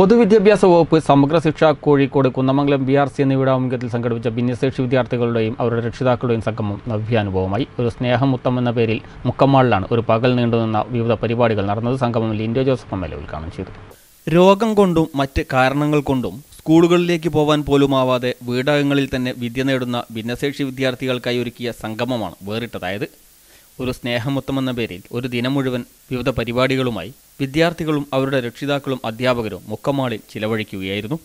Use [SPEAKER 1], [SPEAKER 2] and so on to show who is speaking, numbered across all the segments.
[SPEAKER 1] പൊതുവിദ്യാഭ്യാസ വകുപ്പ് Samagra Shiksha Kozhikode Kunnamangalam B R C എന്നിവയുടെ ആഭിമുഖ്യത്തിൽ സംഘടിപ്പിച്ച ഭിന്നശേഷി വിദ്യാർത്ഥികളുടെയും അവരുടെ രക്ഷിതാക്കളുടെയും സംഗമം നവ്യാനുഭവമായി. ഒരു സ്നേഹമുത്തം എന്ന പേരിൽ മുക്കമ്മാളിലാണ് ഒരു പകൽ നീണ്ടുനിന്ന വിവിധ പരിപാടികൾ നടന്നത്. സംഗമം ലിൻഡോ ജോസഫ് എം എൽ ഉദ്ഘാടനം ചെയ്തു. രോഗം കൊണ്ടും മറ്റ് കാരണങ്ങൾ കൊണ്ടും സ്കൂളുകളിലേക്ക് പോവാൻ പോലുമാവാതെ വീടകങ്ങളിൽ തന്നെ വിദ്യ നേടുന്ന ഭിന്നശേഷി വിദ്യാർത്ഥികൾക്കായി ഒരുക്കിയ സംഗമമാണ് വേറിട്ടതായത്. ഒരു സ്നേഹമൊത്തം എന്ന പേരിൽ ഒരു ദിനം മുഴുവൻ വിവിധ പരിപാടികളുമായി വിദ്യാർത്ഥികളും അവരുടെ രക്ഷിതാക്കളും അധ്യാപകരും മുക്കമാളിൽ ചിലവഴിക്കുകയായിരുന്നു.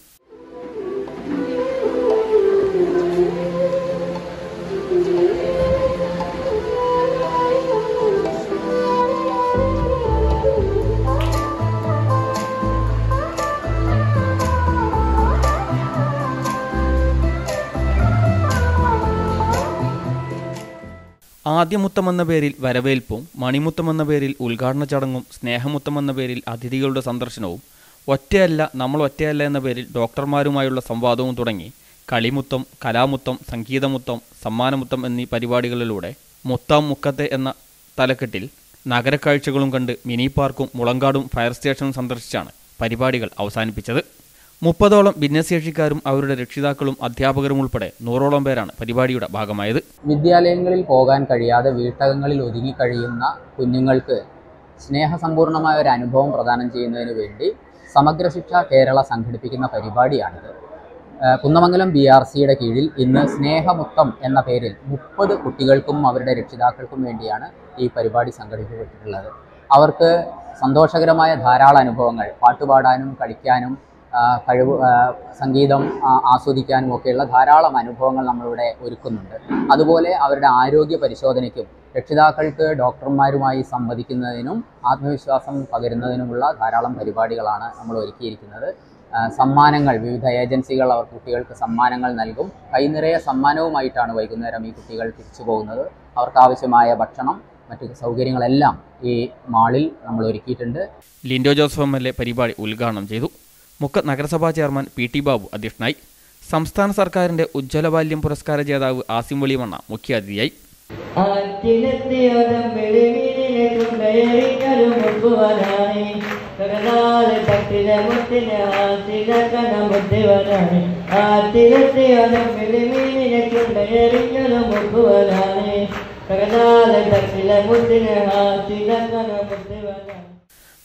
[SPEAKER 1] ആദ്യമുത്തം എന്ന പേരിൽ വരവേൽപ്പും മണിമുത്തം എന്ന പേരിൽ ഉദ്ഘാടന ചടങ്ങും സ്നേഹമുത്തം എന്ന പേരിൽ അതിഥികളുടെ സന്ദർശനവും ഒറ്റയല്ല നമ്മൾ ഒറ്റയല്ല എന്ന പേരിൽ ഡോക്ടർമാരുമായുള്ള സംവാദവും തുടങ്ങി കളിമുത്തം കലാമുത്തം സംഗീതമുത്തം സമ്മാനമുത്തം എന്നീ പരിപാടികളിലൂടെ മുത്താം മുക്കത്തെ എന്ന തലക്കെട്ടിൽ നഗരക്കാഴ്ചകളും കണ്ട് മിനി പാർക്കും മുളങ്കാടും ഫയർ സ്റ്റേഷനും സന്ദർശിച്ചാണ് പരിപാടികൾ അവസാനിപ്പിച്ചത്. മുപ്പതോളം ഭിന്നശേഷിക്കാരും അവരുടെ രക്ഷിതാക്കളും അധ്യാപകരും ഉൾപ്പെടെ നൂറോളം പേരാണ് പരിപാടിയുടെ ഭാഗമായത്.
[SPEAKER 2] വിദ്യാലയങ്ങളിൽ പോകാൻ കഴിയാതെ വീട്ടകങ്ങളിൽ ഒതുങ്ങി കഴിയുന്ന കുഞ്ഞുങ്ങൾക്ക് സ്നേഹസമ്പൂർണമായ ഒരു അനുഭവം പ്രദാനം ചെയ്യുന്നതിന് വേണ്ടി സമഗ്ര ശിക്ഷ കേരള സംഘടിപ്പിക്കുന്ന പരിപാടിയാണിത്. കുന്നമംഗലം ബി ആർ സിയുടെ കീഴിൽ ഇന്ന് സ്നേഹമുത്തം എന്ന പേരിൽ മുപ്പത് കുട്ടികൾക്കും അവരുടെ രക്ഷിതാക്കൾക്കും വേണ്ടിയാണ് ഈ പരിപാടി സംഘടിപ്പിച്ചിട്ടുള്ളത് അവർക്ക് സന്തോഷകരമായ ധാരാളം അനുഭവങ്ങൾ പാട്ടുപാടാനും കളിക്കാനും കഴിവ് സംഗീതം ആസ്വദിക്കാനും ഒക്കെയുള്ള ധാരാളം അനുഭവങ്ങൾ നമ്മളിവിടെ ഒരുക്കുന്നുണ്ട്. അതുപോലെ അവരുടെ ആരോഗ്യ പരിശോധനയ്ക്കും രക്ഷിതാക്കൾക്ക് ഡോക്ടർമാരുമായി സംവദിക്കുന്നതിനും ആത്മവിശ്വാസം പകരുന്നതിനുമുള്ള ധാരാളം പരിപാടികളാണ് നമ്മൾ ഒരുക്കിയിരിക്കുന്നത്. സമ്മാനങ്ങൾ വിവിധ ഏജൻസികൾ അവർ കുട്ടികൾക്ക് സമ്മാനങ്ങൾ നൽകും. കൈനിറയ സമ്മാനവുമായിട്ടാണ് വൈകുന്നേരം ഈ കുട്ടികൾ തിരിച്ചു പോകുന്നത്. അവർക്ക് ആവശ്യമായ ഭക്ഷണം മറ്റു സൗകര്യങ്ങളെല്ലാം ഈ മാളിൽ നമ്മൾ ഒരുക്കിയിട്ടുണ്ട്.
[SPEAKER 1] Lindo Joseph M L A പരിപാടി ഉദ്ഘാടനം ചെയ്തു. മുക്ക നഗരസഭാ ചെയർമാൻ പി ടി ബാബു അധ്യക്ഷനായി. സംസ്ഥാന സർക്കാരിന്റെ ഉജ്ജ്വല ബാല്യം പുരസ്കാര ജേതാവ് ആസിം വെളിമണ്ണ മുഖ്യാതിഥിയായി.
[SPEAKER 3] ആറ്റിലെത്തിയോരം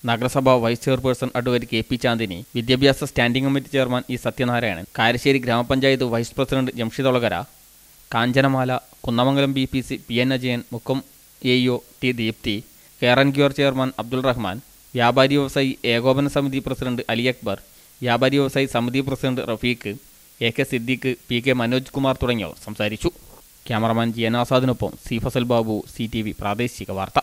[SPEAKER 1] നഗരസഭ vice chairperson advocate K P Chandini വിദ്യാഭ്യാസ standing committee chairman E Sathyanarayanan Karassery ഗ്രാമപഞ്ചായത്ത് vice president Jamshid Kanchanamala Kunnamangalam B P C P N Ajayan Mukkam A EO T Deepthi care and cure chairman Abdul Rahman വ്യാപാരി വ്യവസായി ഏകോപന സമിതി president Ali Akbar വ്യാപാരി വ്യവസായി സമിതി president Rafeeq A K Siddique P K Manoj Kumar തുടങ്ങിയവർ സംസാരിച്ചു. Cameraman G N ആസാദിനൊപ്പം C Fazal Babu C T V പ്രാദേശിക വാർത്ത.